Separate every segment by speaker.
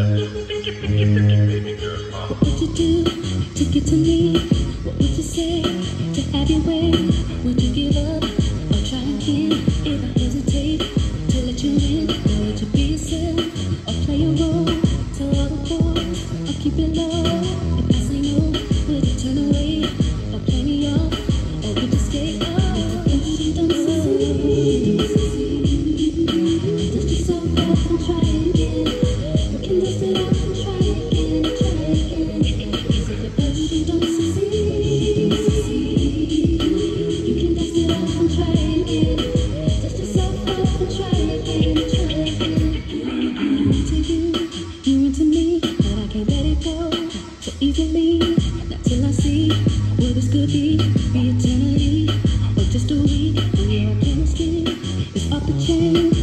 Speaker 1: What would you do to get to me? What would you say to have your way? Would you give up or try again? If I hesitate to let you in, or you be yourself or play a role? Tell all the boys or keep it low. If I say no, would you turn away or play me off, or would stay? Oh, you don't see, don't see. And try. easily. Not till I see what this could be—eternity or just a week. We are dancing. It's up to chain.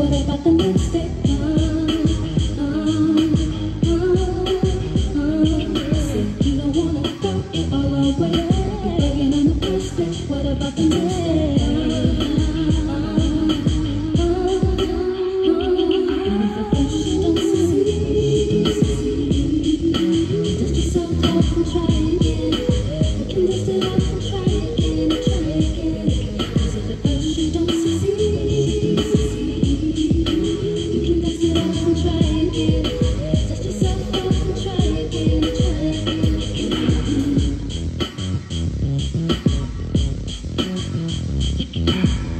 Speaker 1: What about the うん。